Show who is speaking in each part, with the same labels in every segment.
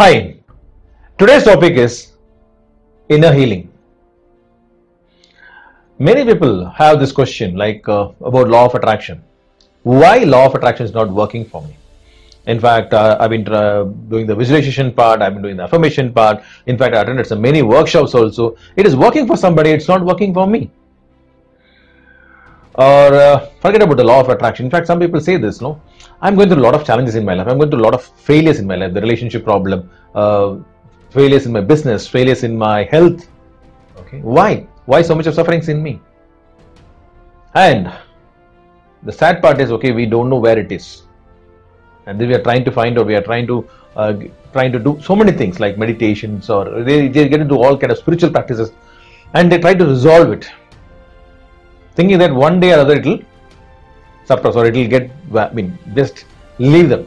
Speaker 1: Hi, today's topic is inner healing. Many people have this question like uh, about law of attraction. Why law of attraction is not working for me? In fact, uh, I've been uh, doing the visualization part, I've been doing the affirmation part. In fact, I attended some many workshops also. It is working for somebody, it's not working for me. Or uh, forget about the law of attraction. In fact, some people say this, no? I'm going through a lot of challenges in my life. I'm going through a lot of failures in my life, the relationship problem, uh, failures in my business, failures in my health. Okay, why? Why so much of sufferings in me? And the sad part is, okay, we don't know where it is, and then we are trying to find out. We are trying to uh, trying to do so many things like meditations, or they, they get into all kind of spiritual practices, and they try to resolve it, thinking that one day or other it will suppress or it will get. I mean, just leave them,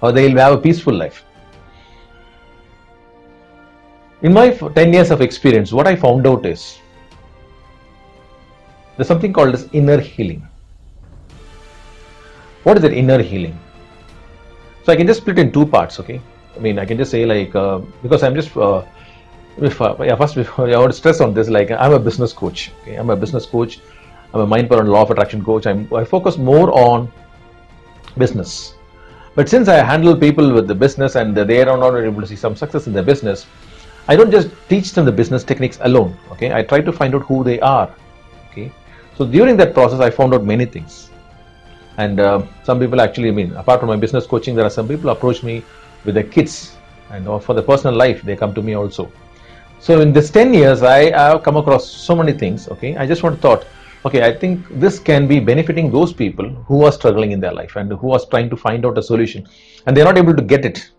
Speaker 1: or they will have a peaceful life. In my 10 years of experience, what I found out is there's something called as inner healing. What is that inner healing? So I can just split in two parts, okay? I mean, I can just say like, uh, because I'm just, uh, if, uh, yeah, first before, I want to stress on this, like I'm a business coach, okay? I'm a business coach. I'm a mind power and law of attraction coach. I'm, I focus more on business. But since I handle people with the business and they are not able to see some success in their business, I don't just teach them the business techniques alone. Okay, I try to find out who they are. Okay, so during that process, I found out many things. And uh, some people actually, I mean, apart from my business coaching, there are some people approach me with their kids and or for their personal life, they come to me also. So in this 10 years, I have come across so many things. Okay, I just want to thought, okay, I think this can be benefiting those people who are struggling in their life and who are trying to find out a solution and they're not able to get it.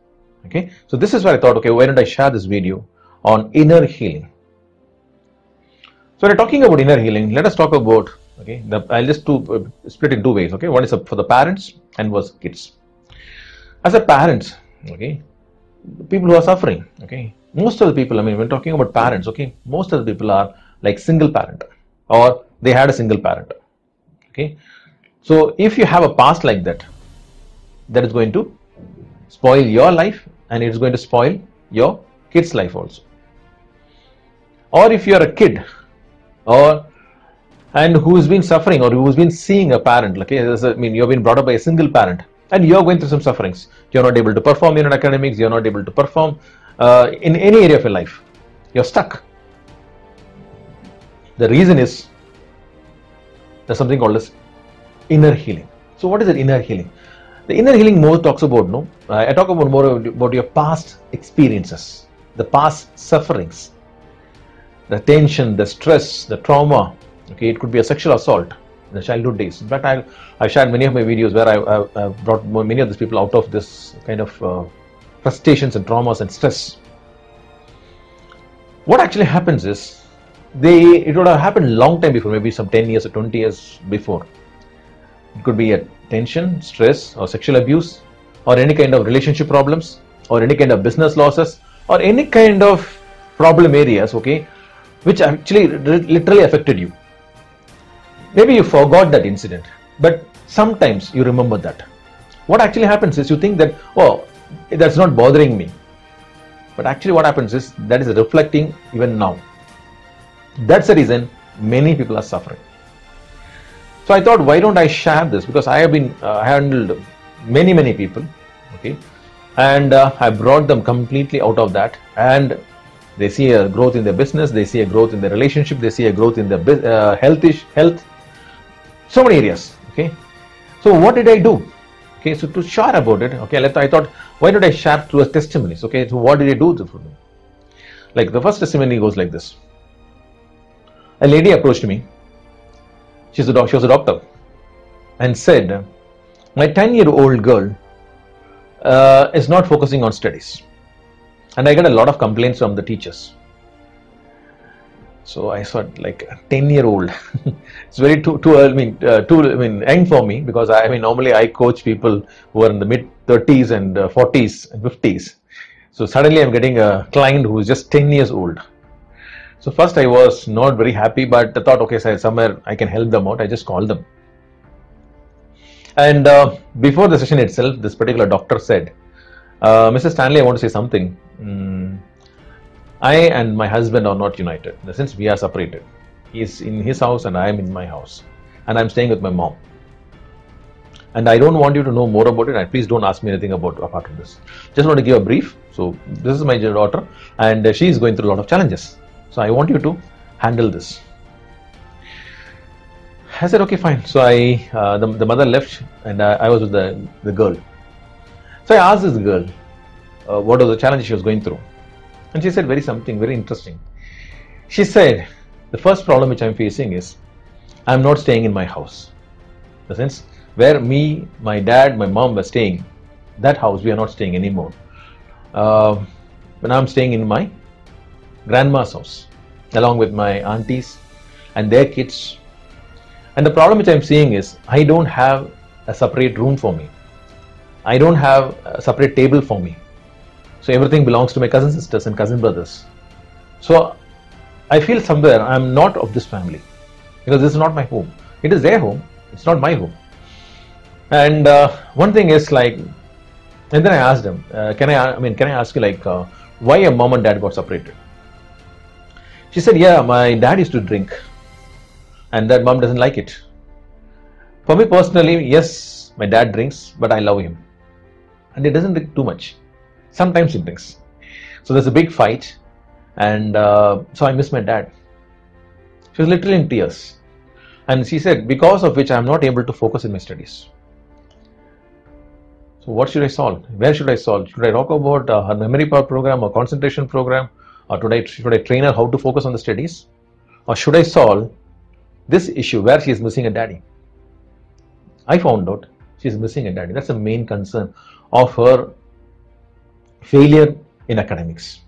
Speaker 1: Okay, so this is where I thought, okay, why don't I share this video on inner healing? So we're talking about inner healing. Let us talk about okay. The, I'll just uh, split in two ways. Okay, one is for the parents and was kids. As a parent, okay, people who are suffering. Okay, most of the people. I mean, when talking about parents, okay, most of the people are like single parent or they had a single parent. Okay, so if you have a past like that, that is going to spoil your life and it's going to spoil your kid's life also. Or if you are a kid or and who's been suffering or who's been seeing a parent, okay, I mean, you've been brought up by a single parent and you're going through some sufferings. You're not able to perform in academics, you're not able to perform uh, in any area of your life. You're stuck. The reason is there's something called as inner healing. So, what is that inner healing? The inner healing more talks about no. I talk about more about your past experiences, the past sufferings, the tension, the stress, the trauma. Okay, it could be a sexual assault in the childhood days. In fact, I I've shared many of my videos where I, I, I've brought many of these people out of this kind of uh, frustrations and traumas and stress. What actually happens is they it would have happened long time before, maybe some 10 years or 20 years before. It could be a tension, stress, or sexual abuse, or any kind of relationship problems, or any kind of business losses, or any kind of problem areas, okay, which actually literally affected you. Maybe you forgot that incident, but sometimes you remember that. What actually happens is you think that, oh, that's not bothering me. But actually, what happens is that is reflecting even now. That's the reason many people are suffering. So I thought, why don't I share this? Because I have been uh, handled many, many people, okay, and uh, I brought them completely out of that, and they see a growth in their business, they see a growth in their relationship, they see a growth in their uh, healthish health, so many areas, okay. So what did I do? Okay, so to share about it, okay, let, I thought, why don't I share through a testimonies? Okay, so what did I do? Like the first testimony goes like this. A lady approached me. She's a doc- she was a doctor and said my 10 year old girl uh, is not focusing on studies and i get a lot of complaints from the teachers. So i thought like 10 year old it's very too too early I mean uh, too I mean young for me because I, I, mean normally i coach people who are in the mid 30s and uh, 40s and 50s so suddenly i'm getting a client who is just 10 years old so first I was not very happy, but I thought, okay, so somewhere I can help them out. I just called them. And uh, before the session itself, this particular doctor said uh, Mr. Stanley, I want to say something. Mm, I and my husband are not united. In the sense, we are separated. He is in his house and I am in my house. And I'm staying with my mom. And I don't want you to know more about it. And please don't ask me anything about apart from this. Just want to give a brief. So this is my daughter, and she is going through a lot of challenges. So I want you to handle this. I said, okay, fine. So I, uh, the, the mother left, and I, I was with the, the girl. So I asked this girl uh, what was the challenge she was going through. And she said very something very interesting. She said, the first problem which I'm facing is I'm not staying in my house. In the sense, where me, my dad, my mom were staying, that house we are not staying anymore. Uh, when I'm staying in my grandma's house, along with my aunties and their kids. And the problem which I'm seeing is I don't have a separate room for me. I don't have a separate table for me. So everything belongs to my cousin sisters and cousin brothers. So I feel somewhere I'm not of this family because this is not my home. It is their home. It's not my home. And uh, one thing is like, and then I asked them, uh, can I? I mean, can I ask you like, uh, why your mom and dad got separated? She said, yeah, my dad used to drink, and that mom doesn't like it. For me personally, yes, my dad drinks, but I love him, and he doesn't drink too much. Sometimes he drinks. So there's a big fight, and uh, so I miss my dad. She was literally in tears, and she said, because of which I'm not able to focus in my studies. So what should I solve? Where should I solve? Should I talk about uh, her memory power program or concentration program? Or should I, should I train her how to focus on the studies? Or should I solve this issue where she is missing a daddy? I found out she is missing a daddy. That's the main concern of her failure in academics.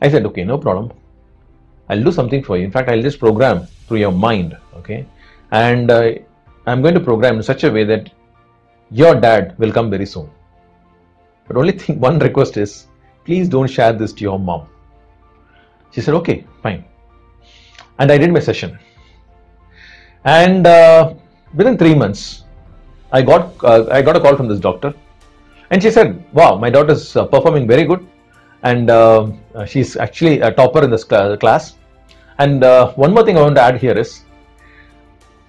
Speaker 1: I said, okay, no problem. I'll do something for you. In fact, I'll just program through your mind, okay? And uh, I'm going to program in such a way that your dad will come very soon. But only thing, one request is, please don't share this to your mom. She said, okay, fine. And I did my session. And uh, within three months, I got uh, I got a call from this doctor, and she said, "Wow, my daughter's uh, performing very good, and uh, she's actually a topper in this class." And uh, one more thing I want to add here is,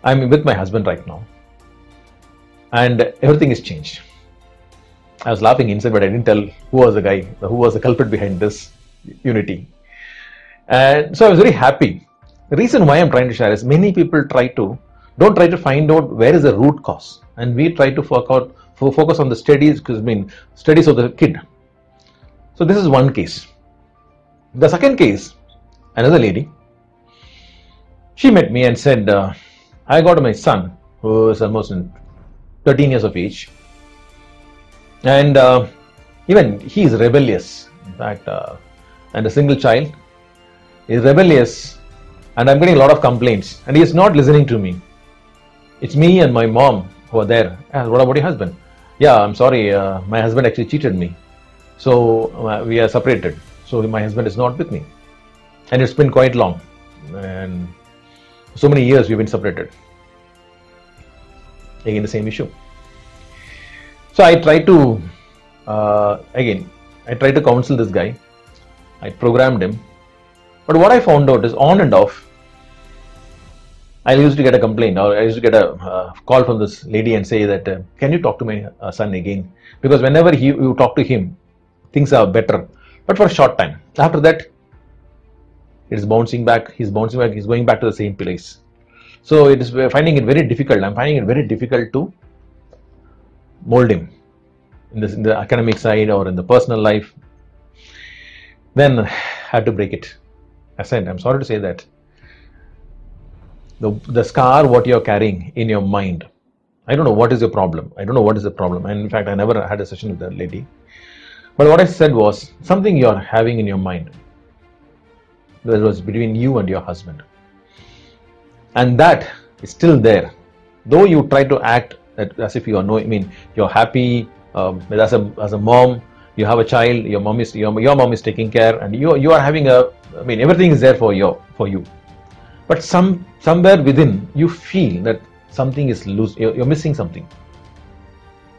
Speaker 1: I'm with my husband right now, and everything is changed. I was laughing inside, but I didn't tell who was the guy, who was the culprit behind this unity. And so I was very happy. The reason why I'm trying to share is many people try to don't try to find out where is the root cause, and we try to focus focus on the studies because I mean studies of the kid. So this is one case. The second case, another lady, she met me and said, uh, "I got my son who is almost 13 years of age and uh, even he is rebellious. In fact uh, and a single child is rebellious. And i'm getting a lot of complaints. And he is not listening to me. It's me and my mom who are there. Ah, what about your husband? Yeah i'm sorry. Uh, my husband actually cheated me. So uh, we are separated. So my husband is not with me. And it's been quite long. And so many years we've been separated. Again the same issue so I try to, uh, again, I try to counsel this guy. I programmed him. But what I found out is on and off, I used to get a complaint or I used to get a uh, call from this lady and say that, uh, can you talk to my uh, son again? Because whenever he, you talk to him, things are better. But for a short time. After that, it's bouncing back. He's bouncing back. He's going back to the same place. So it is finding it very difficult. I'm finding it very difficult to mold him in, this, in the academic side or in the personal life, then I had to break it. I said, I'm sorry to say that. The, the scar, what you're carrying in your mind, I don't know what is your problem. I don't know what is the problem. And in fact, I never had a session with that lady. But what I said was something you're having in your mind that was between you and your husband. And that is still there. Though you try to act as if you are no, I mean, you're happy. Um, as a as a mom, you have a child. Your mom is your, your mom is taking care, and you you are having a. I mean, everything is there for you for you. But some somewhere within, you feel that something is loose. You're, you're missing something.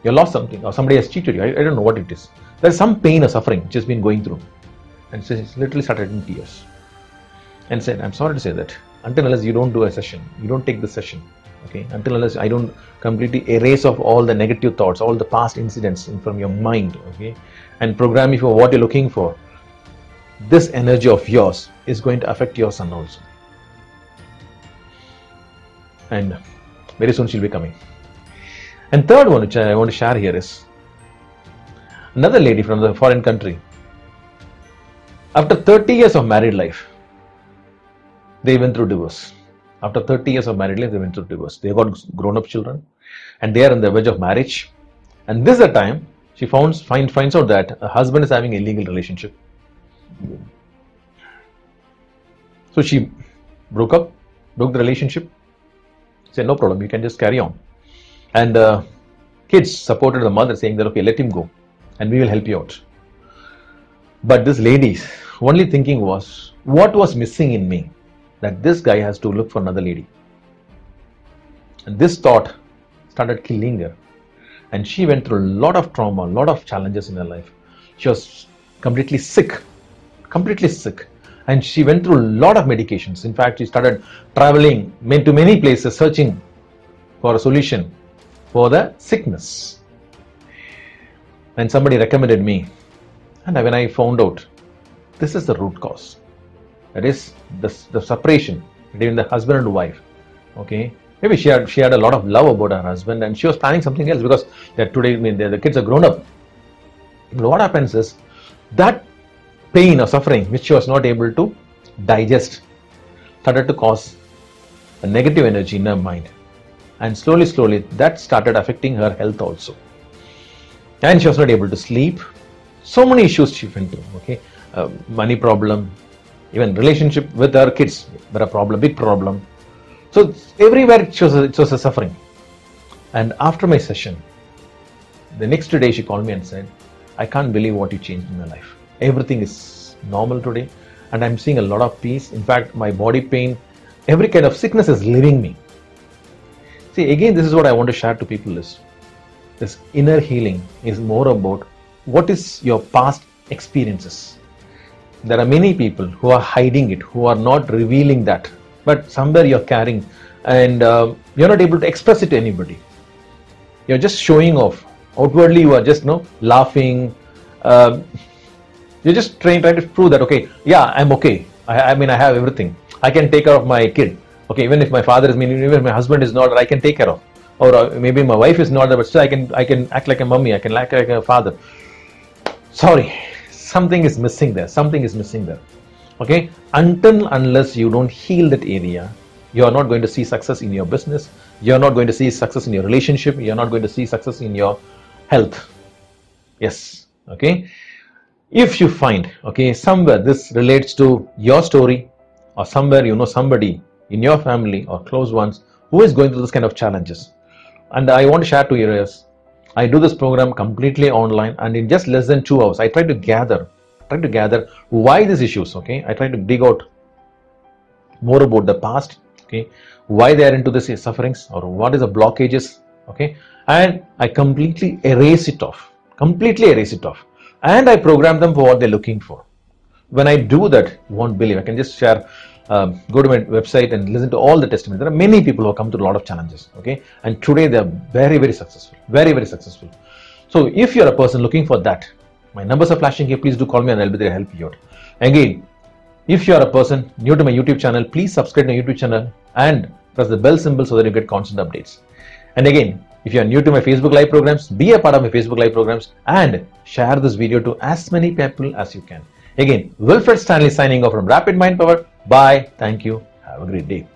Speaker 1: You lost something, or somebody has cheated you. I, I don't know what it is. There's some pain or suffering which has been going through. And she's literally started in tears and said, I'm sorry to say that until unless you don't do a session, you don't take the session, okay, until unless I don't completely erase off all the negative thoughts, all the past incidents from your mind, okay, and program you for what you're looking for, this energy of yours is going to affect your son also. And very soon she'll be coming. And third one, which I want to share here is another lady from the foreign country. After 30 years of married life, they went through divorce. After 30 years of married life, they went through divorce. They got grown-up children, and they are on the verge of marriage. And this is the time she found, find, finds out that her husband is having illegal relationship. So she broke up, broke the relationship. Said no problem, you can just carry on. And uh, kids supported the mother, saying that okay, let him go, and we will help you out. But this lady's only thinking was, what was missing in me? That this guy has to look for another lady. And this thought started killing her. And she went through a lot of trauma, a lot of challenges in her life. She was completely sick, completely sick. And she went through a lot of medications. In fact, she started traveling to many places searching for a solution for the sickness. And somebody recommended me. And when I found out this is the root cause, that is the, the separation between the husband and wife. Okay? Maybe she had she had a lot of love about her husband and she was planning something else because that today I mean the, the kids are grown up. What happens is that pain or suffering which she was not able to digest started to cause a negative energy in her mind. And slowly slowly that started affecting her health also. And she was not able to sleep. So many issues she went through. Okay? Uh, money problem even relationship with our kids were a problem, big problem. So everywhere it was, a, it was a suffering. And after my session, the next day she called me and said, I can't believe what you changed in my life. Everything is normal today and I'm seeing a lot of peace. In fact, my body pain, every kind of sickness is leaving me. See, again, this is what I want to share to people is this inner healing is more about what is your past experiences there are many people who are hiding it, who are not revealing that, but somewhere you're carrying and uh, you're not able to express it to anybody. You're just showing off. Outwardly, you are just you know, laughing. Uh, you're just trying, trying to prove that, okay, yeah, I'm okay. I, I mean, I have everything. I can take care of my kid. Okay, even if my father is even if my husband is not, I can take care of. Or uh, maybe my wife is not there, but still I can, I can act like a mummy. I can act like a father. Sorry, something is missing there something is missing there. Okay? Until unless you don't heal that area you are not going to see success in your business you are not going to see success in your relationship you are not going to see success in your health. Yes. Okay? If you find okay somewhere this relates to your story or somewhere you know somebody in your family or close ones who is going through this kind of challenges. And i want to share to you I do this program completely online and in just less than two hours, I try to gather, try to gather why these issues, okay? I try to dig out more about the past, okay? Why they are into this sufferings or what is the blockages, okay? And I completely erase it off, completely erase it off. And I program them for what they're looking for. When I do that, you won't believe, I can just share um, go to my website and listen to all the testimonies. There are many people who have come through a lot of challenges, okay? And today they are very, very successful, very, very successful. So if you're a person looking for that, my numbers are flashing here. Please do call me and I'll be there to help you out. Again, if you are a person new to my YouTube channel, please subscribe to my YouTube channel and press the bell symbol so that you get constant updates. And again, if you are new to my Facebook Live programs, be a part of my Facebook Live programs and share this video to as many people as you can. Again, Wilfred Stanley signing off from Rapid Mind Power. Bye. Thank you. Have a great day.